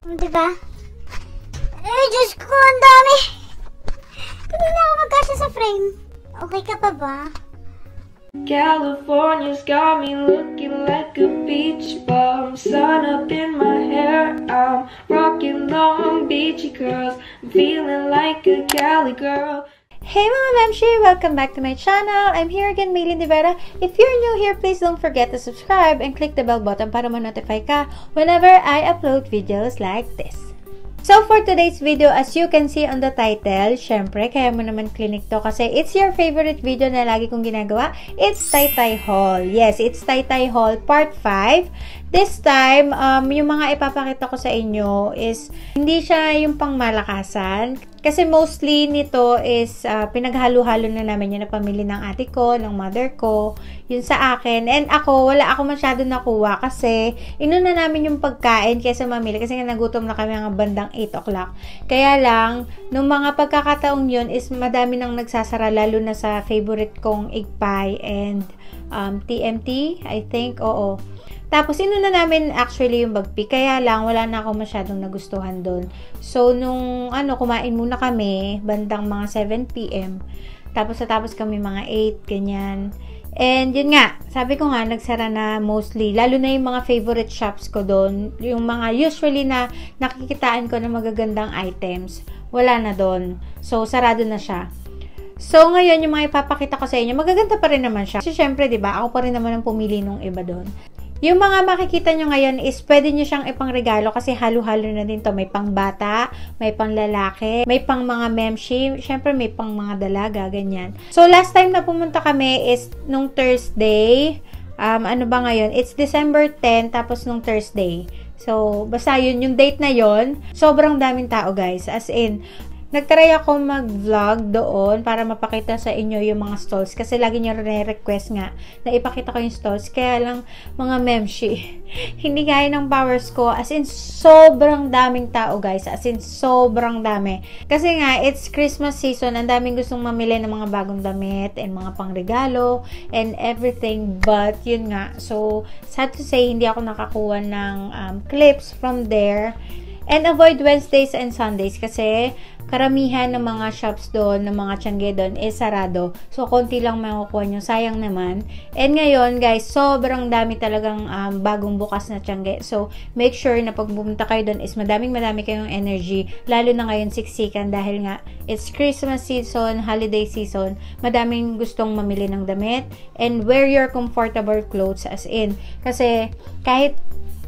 Diba? Eh, Diyos ko, ang dami. Hindi na ako magkasya sa frame. Okay ka pa ba? California's got me looking like a beach bum. Sun up in my hair, I'm rocking long beachy curls. I'm feeling like a Cali girl. Hey mga Memshi! Welcome back to my channel. I'm here again, Maylin Divera. If you're new here, please don't forget to subscribe and click the bell button para ma-notify ka whenever I upload videos like this. So for today's video, as you can see on the title, syempre, kaya mo naman clinic to kasi it's your favorite video na lagi kong ginagawa. It's Taytay Haul. Yes, it's Taytay Haul Part 5. This time, um, yung mga ipapakita ko sa inyo is hindi siya yung pangmalakasan. Kasi mostly nito is uh, pinaghalo-halo na namin yun na pamili ng ate ko, ng mother ko, yun sa akin. And ako, wala ako masyado nakuha kasi inuna namin yung pagkain kaysa mamili kasi nga nagutom na kami ng bandang 8 o'clock. Kaya lang, nung mga pagkakataong yun is madami nang nagsasara lalo na sa favorite kong egg pie and um, TMT, I think, oo. Tapos, inuna namin actually yung bagpi. Kaya lang, wala na ako masyadong nagustuhan doon. So, nung ano, kumain muna kami, bandang mga 7pm. Tapos, natapos kami mga 8, ganyan. And, yun nga, sabi ko nga, nagsara na mostly. Lalo na yung mga favorite shops ko doon. Yung mga usually na nakikitaan ko na magagandang items. Wala na doon. So, sarado na siya. So, ngayon, yung mga ipapakita ko sa inyo, magaganda pa rin naman siya. Kasi, syempre, di ba, ako pa rin naman ang pumili nung iba doon. Yung mga makikita nyo ngayon is pwede nyo siyang ipangregalo kasi halo-halo na din to. May pang bata, may pang lalaki, may pang mga memshi, syempre may pang mga dalaga, ganyan. So, last time na pumunta kami is nung Thursday. Um, ano ba ngayon? It's December 10, tapos nung Thursday. So, basta yun, yung date na yon sobrang daming tao guys. As in, Nagtry ako mag-vlog doon para mapakita sa inyo yung mga stalls. Kasi lagi niya re-request nga na ipakita ko yung stalls. Kaya lang, mga memshi, hindi kaya ng powers ko. As in, sobrang daming tao, guys. As in, sobrang dami. Kasi nga, it's Christmas season. Ang daming gustong mamili ng mga bagong damit and mga pangregalo and everything. But, yun nga. So, sad to say, hindi ako nakakuha ng um, clips from there. And avoid Wednesdays and Sundays kasi karamihan ng mga shops doon, ng mga tiyangge doon, is sarado. So, konti lang makukuha nyo. Sayang naman. And ngayon, guys, sobrang dami talagang um, bagong bukas na tiyangge. So, make sure na pag pumunta kayo doon is madaming madami kayong energy. Lalo na ngayon, siksikan dahil nga, it's Christmas season, holiday season. Madaming gustong mamili ng damit. And wear your comfortable clothes as in. Kasi, kahit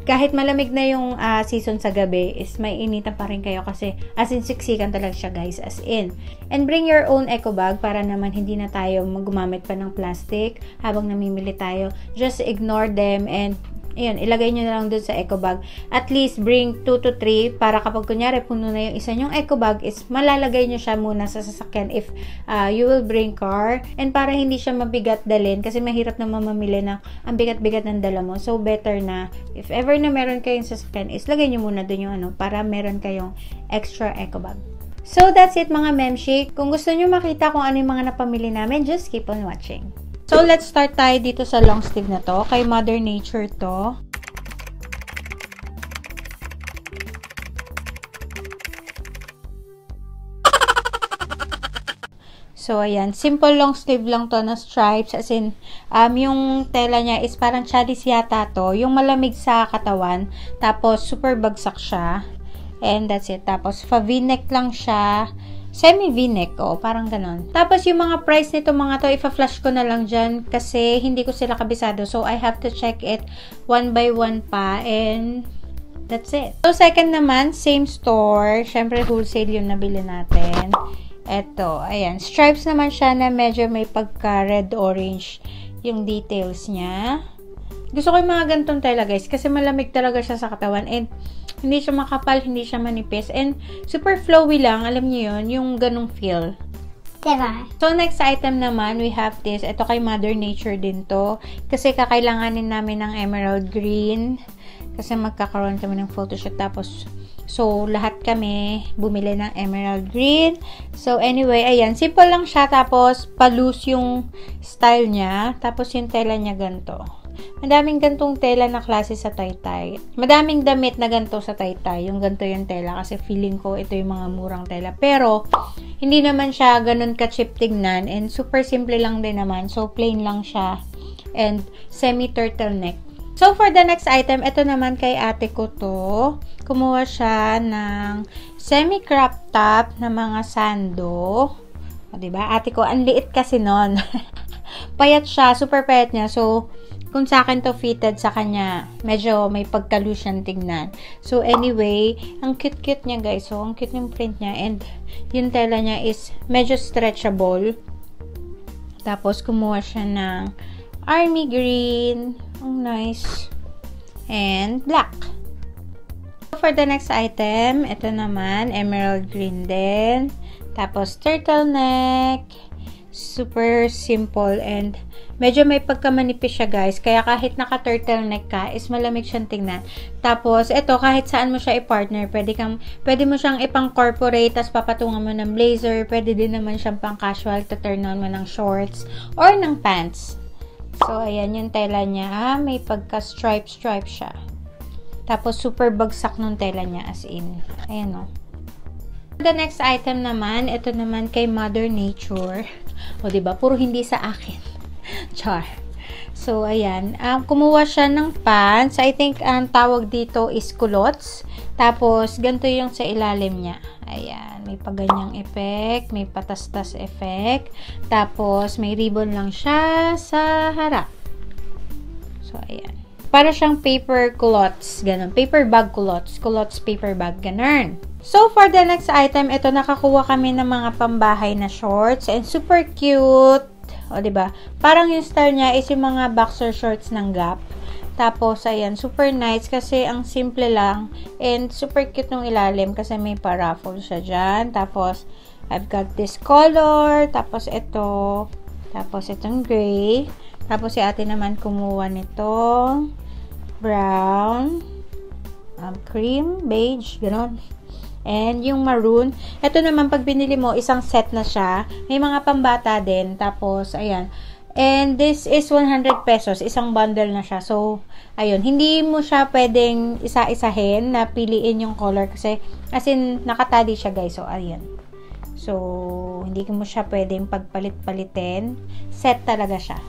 kahit malamig na yung uh, season sa gabi, is may initan pa rin kayo kasi as in siksikan talaga siya guys, as in. And bring your own eco bag para naman hindi na tayo gumamit pa ng plastic habang namimili tayo. Just ignore them and Ayun, ilagay nyo na lang dun sa eco bag. At least, bring 2 to 3 para kapag kunyari puno na yung isa nyong eco bag is malalagay nyo siya muna sa sasakyan if uh, you will bring car. And para hindi siya mabigat dalin kasi mahirap na mamamili ng ang bigat-bigat ng dala mo. So, better na if ever na meron kayong sasakyan is lagay nyo muna dun yung ano para meron kayong extra eco bag. So, that's it mga memshi. Kung gusto nyo makita kung ano yung mga napamili namin, just keep on watching. So, let's start tayo dito sa long sleeve na to. Kay Mother Nature to. So, ayan. Simple long sleeve lang to na stripes. As in, um, yung tela niya is parang chalis yata to. Yung malamig sa katawan. Tapos, super bagsak siya. And that's it. Tapos, fa v-neck lang siya semi v-neck, o, parang ganon. Tapos, yung mga price nito mga to, ipa-flash ko na lang dyan kasi hindi ko sila kabisado. So, I have to check it one by one pa and that's it. So, second naman, same store. Siyempre, wholesale yung nabili natin. Eto, ayan. Stripes naman siya na medyo may pagka-red-orange yung details niya. Gusto ko yung mga gantong tela, guys, kasi malamig talaga siya sa katawan and hindi siya makapal, hindi siya manipis. And super flowy lang. Alam niyo yun, yung ganong feel. Diba? So, next item naman, we have this. Ito kay Mother Nature din to. Kasi kakailanganin namin ng emerald green. Kasi magkakaroon kami ng photoshoot. Tapos, so, lahat kami bumili ng emerald green. So, anyway, ayan. Simple lang siya. Tapos, palus yung style niya. Tapos, yung tela niya ganito. Madaming gantong tela na klase sa taytay. Madaming damit na ganto sa taytay. Yung ganto yung tela kasi feeling ko ito yung mga murang tela. Pero, hindi naman siya ganun ka-cheap tignan and super simple lang din naman. So, plain lang siya and semi-turtleneck. So, for the next item, ito naman kay ate ko to. Kumuha siya ng semi-crop top na mga sando. O, diba? Ate ko, ang liit kasi nun. payat siya, super payat niya. So, kung sa akin to fitted sa kanya, medyo may pagka-loose tignan. So, anyway, ang cute-cute niya guys. So, ang cute yung print niya. And, yung tela niya is medyo stretchable. Tapos, kumuha siya ng army green. Ang nice. And, black. For the next item, ito naman, emerald green din. Tapos, turtleneck super simple and medyo may pagkamanipis siya guys. Kaya kahit naka-turtleneck ka, is malamig siyang tingnan. Tapos, ito, kahit saan mo siya i-partner, pwede, kang, pwede mo siyang ipang-corporate, tapos papatungan mo ng blazer. Pwede din naman siyang pang-casual, to turn on mo ng shorts or ng pants. So, ayan yung tela niya. Ah, may pagka-stripe-stripe siya. Tapos, super bagsak nung tela niya as in. Ayan o. Oh. The next item naman, ito naman kay Mother Nature. O, ba diba? Puro hindi sa akin. Char. So, ayan. Um, kumuha siya ng pants. I think ang tawag dito is culottes. Tapos, ganito yung sa ilalim niya. Ayan. May paganyang effect. May patastas effect. Tapos, may ribbon lang siya sa harap. So, ayan. Para siyang paper culottes. Ganon. Paper bag culottes. Culottes paper bag. Ganon. So, for the next item, ito nakakuha kami ng mga pambahay na shorts and super cute. O, ba diba? Parang yung style niya is yung mga boxer shorts ng Gap. Tapos, ayan, super nice kasi ang simple lang and super cute nung ilalim kasi may paraffle siya dyan. Tapos, I've got this color. Tapos, ito. Tapos, itong gray. Tapos, si ate naman kumuha nito. Brown. Um, cream, beige, gano'n. And yung maroon, ito naman pag binili mo, isang set na siya. May mga pambata din. Tapos, ayan. And this is 100 pesos. Isang bundle na siya. So, ayun. Hindi mo siya pwedeng isa-isahin na piliin yung color kasi as in, nakatali siya guys. So, ayan. So, hindi mo siya pwedeng pagpalit-palitin. Set talaga siya.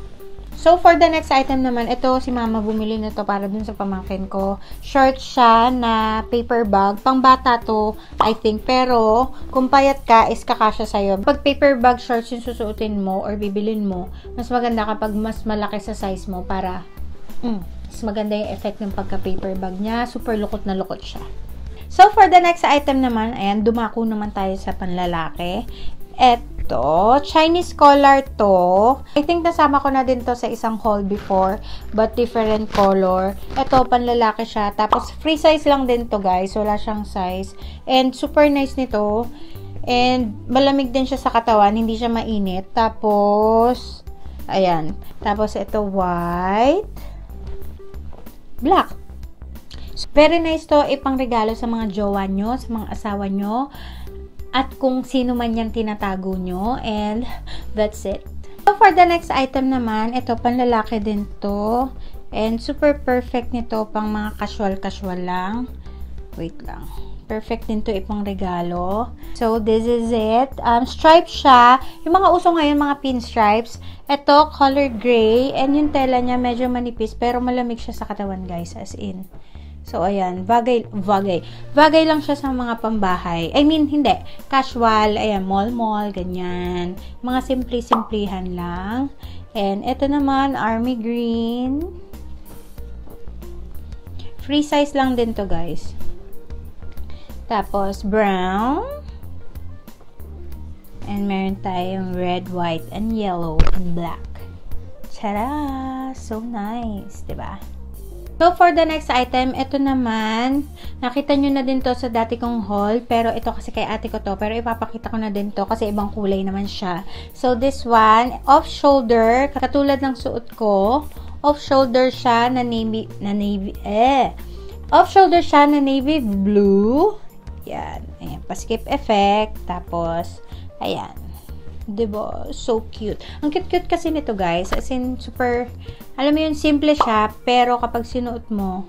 So, for the next item naman, ito si mama bumili nito para dun sa pamangkin ko. Short siya na paper bag. Pang bata to, I think. Pero, kung payat ka, is kakasya sa'yo. Pag paper bag shorts yung susuotin mo or bibilin mo, mas maganda kapag mas malaki sa size mo para mm, mas maganda yung effect ng pagka-paper bag niya. Super lukot na lukot siya. So, for the next item naman, ayan, dumako naman tayo sa panlalaki. Et, to. Chinese collar to. I think nasama ko na din to sa isang haul before, but different color. Ito, panlalaki siya. Tapos, free size lang din to, guys. Wala siyang size. And, super nice nito. And, malamig din siya sa katawan. Hindi siya mainit. Tapos, ayan. Tapos, ito, white. Black. Very nice to ipang regalo sa mga jowa nyo, sa mga asawa nyo at kung sino man yung tinatago nyo. And that's it. So, for the next item naman, ito panlalaki din to. And super perfect nito pang mga casual-casual lang. Wait lang. Perfect din to ipang regalo. So, this is it. Um, stripe siya. Yung mga uso ngayon, mga pinstripes. Ito, color gray. And yung tela niya, medyo manipis. Pero malamig siya sa katawan, guys. As in. So, ayan, bagay, bagay. Bagay lang siya sa mga pambahay. I mean, hindi. Casual, ayan, mall-mall, ganyan. Mga simple-simplihan lang. And, ito naman, army green. Free size lang din to guys. Tapos, brown. And meron tayong red, white, and yellow, and black. Tada! So nice, ba? Diba? So, for the next item, ito naman, nakita nyo na din to sa dati kong haul, pero ito kasi kay ate ko to, pero ipapakita ko na din to kasi ibang kulay naman siya. So, this one, off-shoulder, katulad ng suot ko, off-shoulder siya na navy, na navy, eh, off-shoulder siya na navy blue, yan, ayan, pa-skip effect, tapos, ayan, 'di? So cute. Ang cute-cute kasi nito, guys. As in super Alam mo yun, simple siya, pero kapag sinuot mo,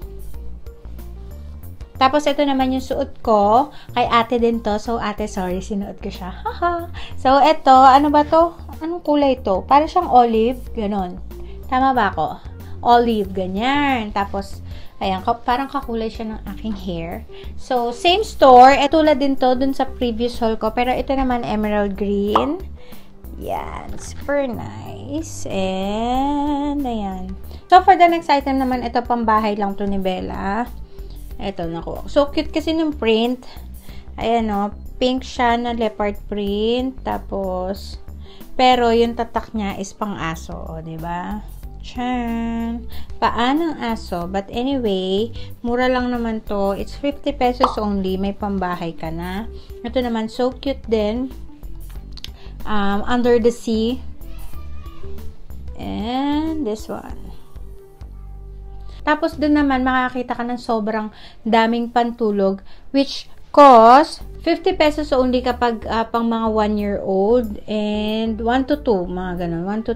tapos, ito naman yung suot ko. Kay ate din to. So, ate, sorry, sinuot ko siya. Haha. so, ito, ano ba to? Anong kulay to? Para siyang olive. Ganon. Tama ba ako? Olive, ganyan. Tapos, ayan, parang kakulay siya ng aking hair. So, same store. E, tulad din to dun sa previous haul ko. Pero ito naman, emerald green. Yan. Super nice. And, ayan. So, for the next item naman, ito pambahay lang to ni Bella. Ito, naku. So, cute kasi ng print. Ayan, o. Pink siya na leopard print. Tapos, pero yung tatak niya is pang aso, o, diba? Chan! Paan ng aso. But anyway, mura lang naman to. It's 50 pesos only. May pambahay ka na. Ito naman, so cute din. Um, under the sea. And this one. Tapos doon naman makakita ka ng sobrang daming pantulog which cost 50 pesos only kapag uh, pang mga 1 year old and 1 to 2, mga ganun, 1 to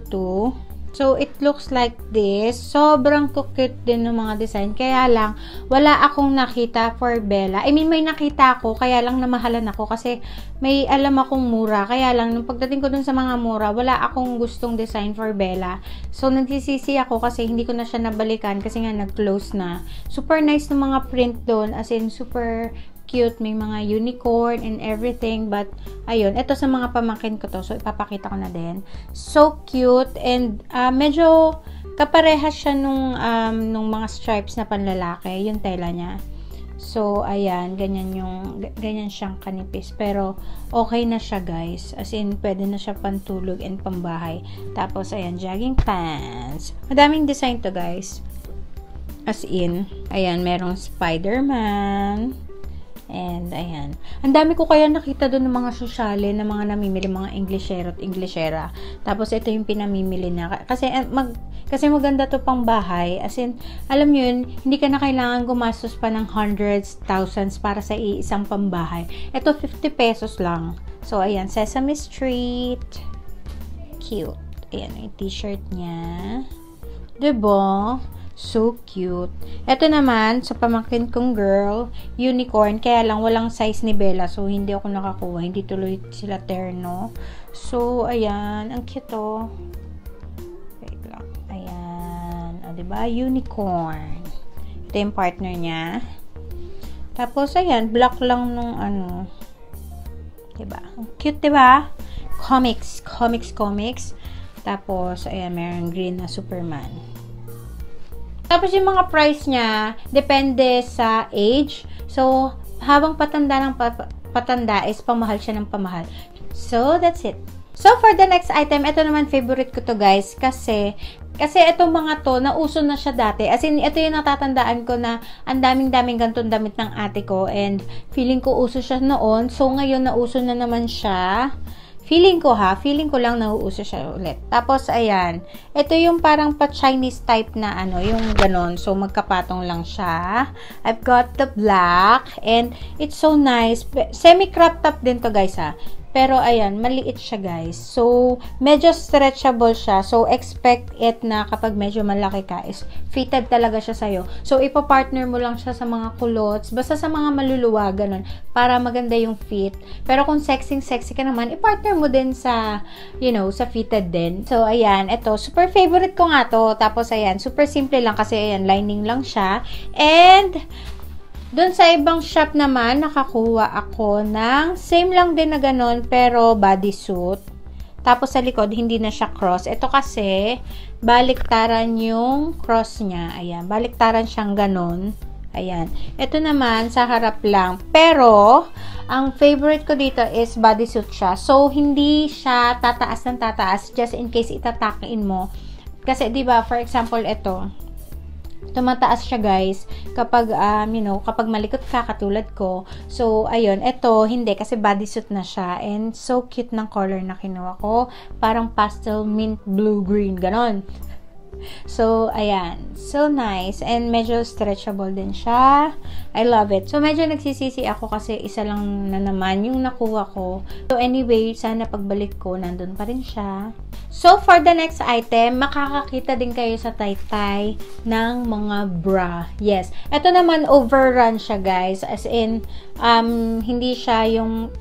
2. So, it looks like this. Sobrang cute din ng mga design. Kaya lang, wala akong nakita for Bella. I mean, may nakita ako, kaya lang namahalan ako kasi may alam akong mura. Kaya lang, nung pagdating ko dun sa mga mura, wala akong gustong design for Bella. So, nagsisisi ako kasi hindi ko na siya nabalikan kasi nga nag-close na. Super nice ng mga print doon. As in, super cute. May mga unicorn and everything. But, ayun. Ito sa mga pamangkin ko to. So, ipapakita ko na din. So cute. And, uh, medyo kaparehas siya nung, um, nung mga stripes na panlalaki. Yung tela niya. So, ayan, ganyan yung, ganyan siyang kanipis. Pero, okay na siya, guys. As in, pwede na siya pantulog and pambahay. Tapos, ayan, jogging pants. Madaming design to, guys. As in, ayan, merong Spider-Man. And, ayan. Ang dami ko kaya nakita doon ng mga sosyale na mga namimili, mga Englishero at Englishera. Tapos, ito yung pinamimili na. Kasi, eh, mag, kasi maganda to pang bahay. As in, alam yun, hindi ka na kailangan gumastos pa ng hundreds, thousands para sa iisang pambahay. Ito, 50 pesos lang. So, ayan, Sesame Street. Cute. Ayan, yung t-shirt niya. Diba? So cute. Ito naman, sa pamangkin kong girl, unicorn. Kaya lang, walang size ni Bella. So, hindi ako nakakuha. Hindi tuloy sila terno. So, ayan. Ang cute oh. Wait lang. Ayan. O, diba? Unicorn. Ito yung partner niya. Tapos, ayan. Black lang nung ano. Diba? Ang cute, diba? Comics. Comics, comics. Tapos, ayan. Meron green na Superman. Tapos yung mga price niya, depende sa age. So, habang patanda ng patanda is pamahal siya ng pamahal. So, that's it. So, for the next item, ito naman favorite ko to guys kasi kasi itong mga to, nauso na siya dati. As in, ito yung natatandaan ko na ang daming-daming gantong damit ng ate ko and feeling ko uso siya noon. So, ngayon nauso na naman siya. Feeling ko ha, feeling ko lang nauuso siya ulit. Tapos, ayan. Ito yung parang pa-Chinese type na ano, yung ganon. So, magkapatong lang siya. I've got the black. And, it's so nice. Semi-crop top din to guys ha. Pero ayan, maliit siya guys. So, medyo stretchable siya. So, expect it na kapag medyo malaki ka is fitted talaga siya sa'yo. So, ipapartner mo lang siya sa mga culottes. Basta sa mga maluluwa, ganun. Para maganda yung fit. Pero kung sexy-sexy ka naman, ipartner mo din sa, you know, sa fitted din. So, ayan. Ito, super favorite ko nga to. Tapos, ayan, super simple lang kasi, ayan, lining lang siya. And, doon sa ibang shop naman, nakakuha ako ng same lang din na ganun, pero bodysuit. Tapos sa likod, hindi na siya cross. Ito kasi, baliktaran yung cross niya. Ayan, baliktaran siyang ganun. Ayan. Ito naman, sa harap lang. Pero, ang favorite ko dito is bodysuit siya. So, hindi siya tataas ng tataas just in case itatakin mo. Kasi, di ba for example, ito tumataas siya guys kapag um, you know kapag malikot ka katulad ko. So ayun eto hindi kasi bodysuit na siya. And so cute ng color na kinuha ko. Parang pastel mint blue green ganon So, ayan. So nice. And medyo stretchable din siya. I love it. So, medyo nagsisisi ako kasi isa lang na naman yung nakuha ko. So, anyway, sana pagbalik ko, nandun pa rin siya. So, for the next item, makakakita din kayo sa taytay ng mga bra. Yes. Ito naman, overrun siya, guys. As in, um, hindi siya yung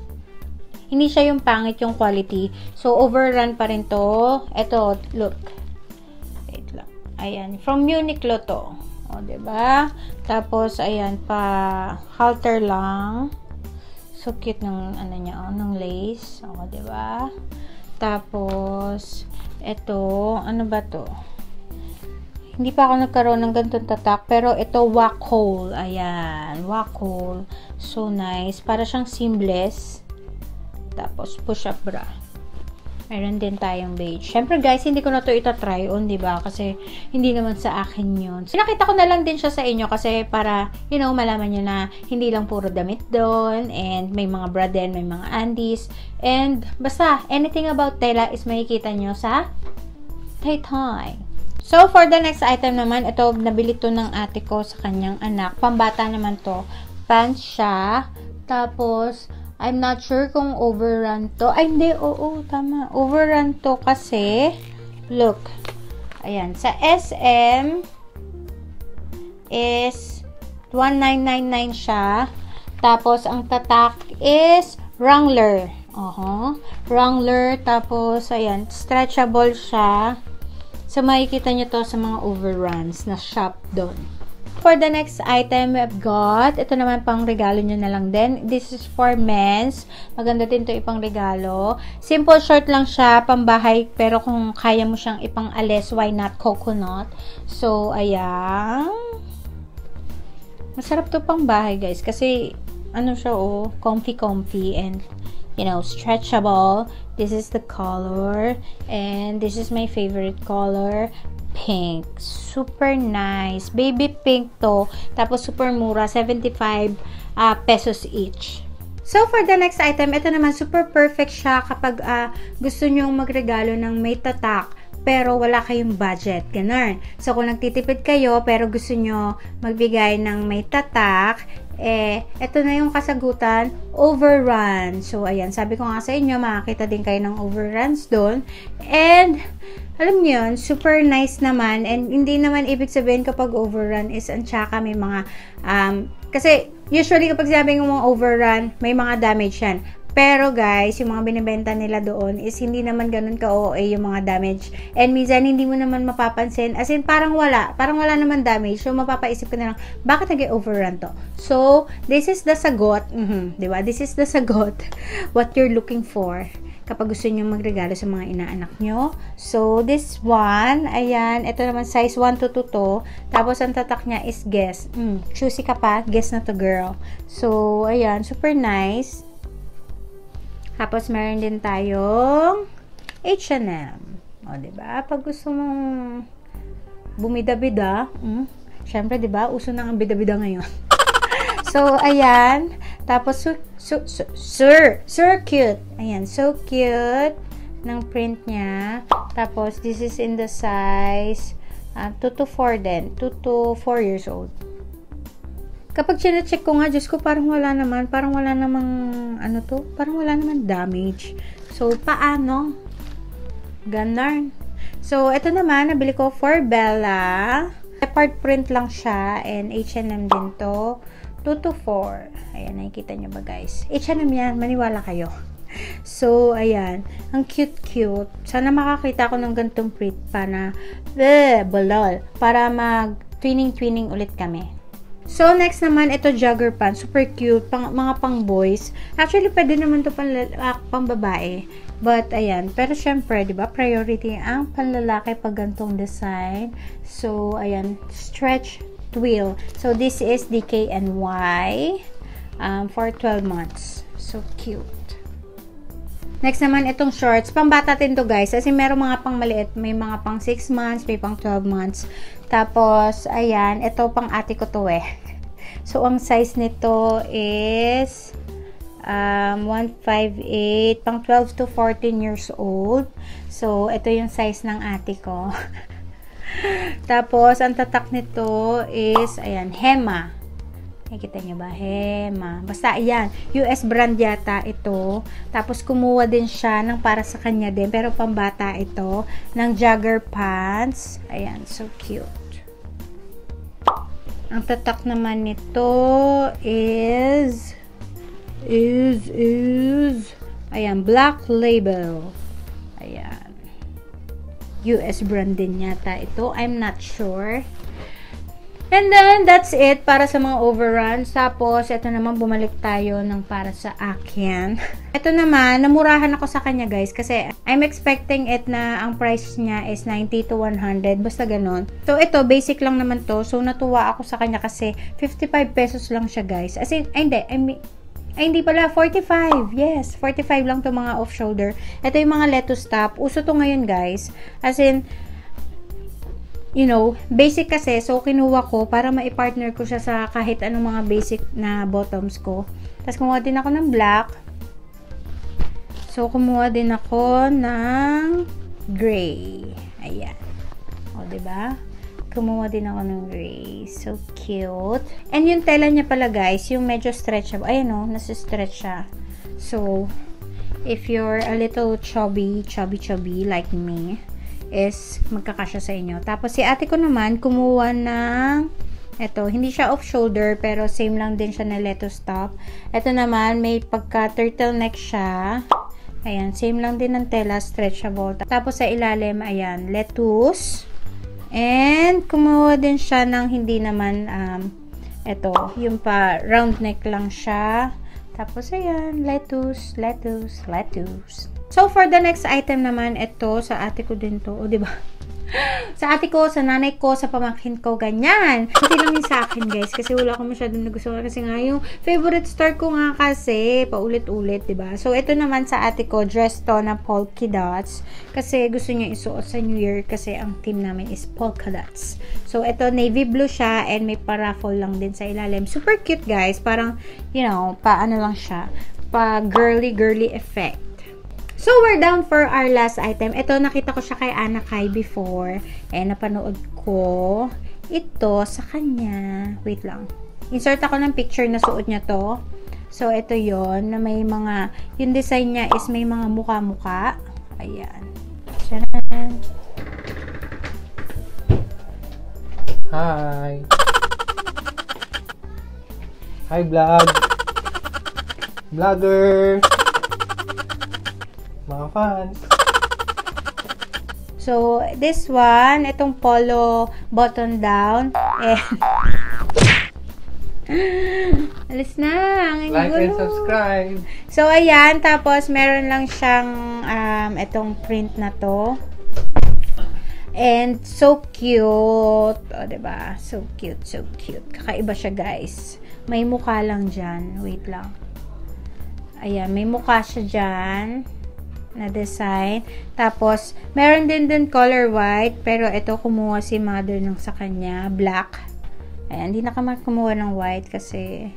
hindi siya yung pangit yung quality. So, overrun pa rin to. Ito, look. Ayan. From Uniqlo to. O, ba diba? Tapos, ayan, pa halter lang. So, cute ng, ano niya, oh, ng lace. O, ba diba? Tapos, ito, ano ba to? Hindi pa ako nagkaroon ng ganitong tatak, pero ito, whack hole. Ayan, whack hole. So nice. Para siyang seamless. Tapos, push-up bra. Meron din tayong beige. Siyempre guys, hindi ko na to ita-try on, ba? Kasi hindi naman sa akin 'yon. Sinakita ko na lang din siya sa inyo kasi para, you know, malaman niyo na hindi lang puro damit doon and may mga bra din, may mga undies. And basta, anything about tela is makikita niyo sa Taytay. So, for the next item naman, ito, nabili to ng ate ko sa kanyang anak. Pambata naman to. Pants siya. Tapos, I'm not sure kung overrun to. Ay, hindi. Oo, tama. Overrun to kasi, look. Ayan. Sa SM is 1999 siya. Tapos, ang tatak is Wrangler. Uh -huh. Wrangler. Tapos, ayan. Stretchable siya. So, makikita nyo to sa mga overruns na shop doon. For the next item we've got, ito naman pang regalo nyo na lang din. This is for men's. Maganda din to ipang regalo. Simple short lang siya, pambahay, pero kung kaya mo siyang ipang alis, why not coconut? So, ayan. Masarap to pang bahay, guys. Kasi, ano siya, oh, comfy-comfy and, you know, stretchable. This is the color. And this is my favorite color pink. Super nice. Baby pink to. Tapos super mura. 75 uh, pesos each. So, for the next item, ito naman, super perfect siya kapag uh, gusto nyong magregalo ng may tatak pero wala kayong budget. Ganun. So, kung nagtitipid kayo pero gusto nyo magbigay ng may tatak, eh, ito na yung kasagutan, overrun. So, ayan, sabi ko nga sa inyo, makakita din kayo ng overruns doon. And, alam niyo yun, super nice naman and hindi naman ibig sabihin kapag overrun is ang tsaka may mga um, kasi usually kapag sabi ng mga overrun, may mga damage yan. Pero guys, yung mga binibenta nila doon is hindi naman ganun ka OA yung mga damage. And minsan hindi mo naman mapapansin. As in, parang wala. Parang wala naman damage. So, mapapaisip ka na lang, bakit nag-overrun to? So, this is the sagot. Mm-hmm, ba? This is the sagot. What you're looking for kapag gusto niyo magregalo sa mga inaanak nyo. So, this one, ayan, ito naman size 1 to 2 to. Tapos, ang tatak niya is guess. Mm, choosy ka pa, guess na to girl. So, ayan, super nice. Tapos, meron din tayong H&M. O, diba? Pag gusto mong bumida-bida, mm, syempre, diba, uso na ang bida-bida ngayon. so, ayan. Tapos, su, su, su, sir, sir cute. Ayan, so cute ng print niya. Tapos, this is in the size uh, 2 to 4 din. 2 to 4 years old. Kapag check ko nga, Diyos ko, parang wala naman. Parang wala namang, ano to? Parang wala naman damage. So, paano? Ganon. So, ito naman, nabili ko for Bella. Part print lang siya. And H&M din to. 2 to 4. Ayan, nakikita nyo ba guys? H&M yan, maniwala kayo. So, ayan. Ang cute-cute. Sana makakita ko ng gantong print para, bleh, balol. Para mag-twinning-twinning ulit kami. So, next naman, ito jogger pants. Super cute. Pang, mga pang boys. Actually, pwede naman to pang, uh, pang babae. But, ayan. Pero, syempre, di ba, priority ang panlalaki pag gantong design. So, ayan. Stretch twill. So, this is DKNY um, for 12 months. So, cute. Next naman, itong shorts. Pambata din to guys. Kasi meron mga pang maliit. May mga pang 6 months, may pang 12 months. Tapos, ayan. Ito pang ate ko to eh. So, ang size nito is um, 158, pang 12 to 14 years old. So, ito yung size ng ate ko. Tapos, ang tatak nito is, ayan, Hema. Nakikita niyo ba? Hema. Basta ayan, US brand yata ito. Tapos kumuha din siya ng para sa kanya din, pero pambata ito, ng jogger pants. Ayan, so cute. Ang tatak naman nito is is is ayan, black label. Ayan. US brand din yata ito. I'm not sure. And then, that's it para sa mga overruns. Tapos, ito naman, bumalik tayo ng para sa akin. ito naman, namurahan ako sa kanya, guys. Kasi, I'm expecting it na ang price niya is 90 to 100. Basta ganon. So, ito, basic lang naman to. So, natuwa ako sa kanya kasi 55 pesos lang siya, guys. As in, ay, hindi. I mean, ay, hindi pala. 45. Yes. 45 lang to mga off-shoulder. Ito yung mga lettuce top. Uso to ngayon, guys. As in, you know, basic kasi, so kinuha ko para maipartner ko siya sa kahit anong mga basic na bottoms ko. Tapos kumuha din ako ng black. So, kumuha din ako ng gray. Ayan. O, ba diba? Kumuha din ako ng gray. So, cute. And yung tela niya pala, guys, yung medyo stretchable. Ayan o, nasa-stretch siya. So, if you're a little chubby, chubby, chubby like me, is magkakasya sa inyo. Tapos si ate ko naman, kumuha ng ito, hindi siya off-shoulder, pero same lang din siya na lettuce top. Ito naman, may pagka-turtleneck siya. Ayan, same lang din ng tela, stretchable. Tapos sa ilalim, ayan, lettuce. And, kumuha din siya ng hindi naman, um, ito, yung pa, round neck lang siya. Tapos, ayan, lettuce, lettuce, lettuce. So, for the next item naman, ito, sa ate ko din to. O, ba? sa ate ko, sa nanay ko, sa pamangkin ko, ganyan. Hindi lang sa akin, guys. Kasi wala ko masyadong nagustuhan. Kasi nga, yung favorite store ko nga kasi, paulit-ulit, ba diba? So, ito naman sa ate ko, dress to na polka dots. Kasi gusto niya isuot sa New Year kasi ang team namin is polka dots. So, ito, navy blue siya and may paraffle lang din sa ilalim. Super cute, guys. Parang, you know, pa ano lang siya. Pa girly-girly effect. So, we're down for our last item. Ito, nakita ko siya kay Anna Kai before. Eh, napanood ko ito sa kanya. Wait lang. Insert ako ng picture na suot niya to. So, ito yon na may mga, yung design niya is may mga muka-muka. Ayan. Charan. Hi! Hi, vlog! Vlogger! Mga fans. So, this one, itong polo button down. And, Alis na. Ang like gulo. and subscribe. So, ayan. Tapos, meron lang siyang um, itong print na to. And, so cute. O, ba diba? So cute, so cute. Kakaiba siya, guys. May mukha lang dyan. Wait lang. Ayan, may mukha siya dyan na design. Tapos, meron din din color white, pero ito kumuha si mother ng sa kanya, black. Ayan, hindi na kami kumuha ng white kasi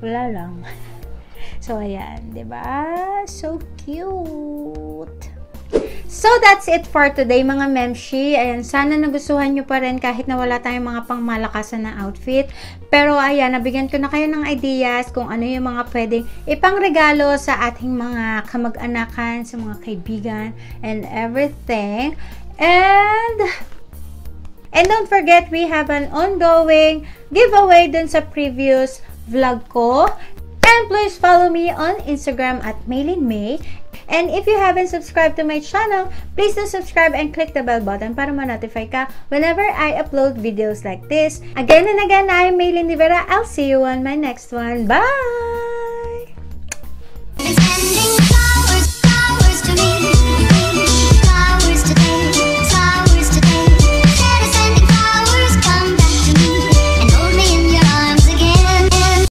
wala lang. So, ayan, ba? So cute. So, that's it for today, mga memshi. Ayan, sana nagustuhan nyo pa rin kahit na wala tayong mga pangmalakasan na outfit. Pero, ayan, nabigyan ko na kayo ng ideas kung ano yung mga pwedeng ipangregalo sa ating mga kamag-anakan, sa mga kaibigan, and everything. And... And don't forget, we have an ongoing giveaway dun sa previous vlog ko. And please follow me on Instagram at Maylin May. And if you haven't subscribed to my channel, please do subscribe and click the bell button para ma-notify ka whenever I upload videos like this. Again and again, I'm Maylin Rivera. I'll see you on my next one. Bye!